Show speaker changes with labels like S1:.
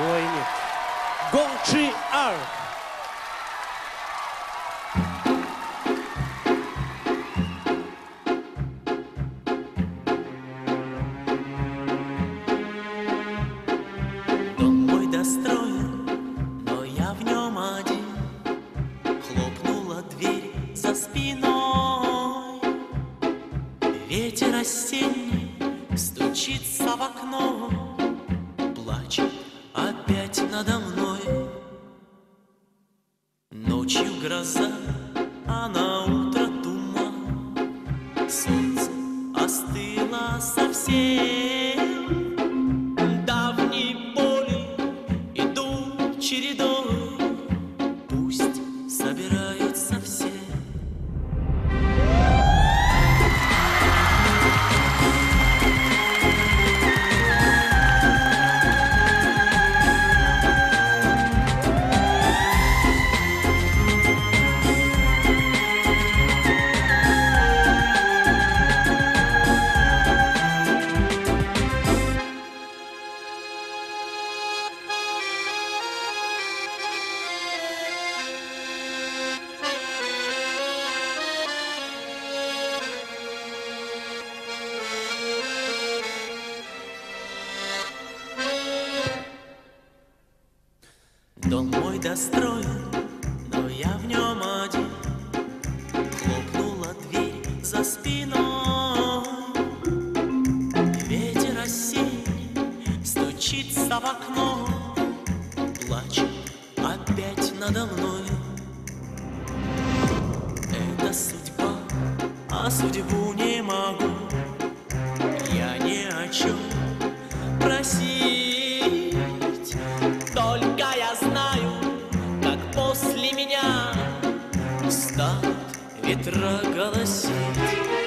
S1: Ой, нет. Гончи Ар.
S2: Дом мой достроен, но я в нем один. Хлопнула дверь за спиной. Ветер осенний стучится в окно надо мной. Ночью гроза, а на утро туман, Солнце остыло совсем. Дом мой достроен, но я в нем один. Хлопнула дверь за спиной. Ветер осенний стучится в окно, Плачет опять надо мной. Это судьба, а судьбу так ветра голосит.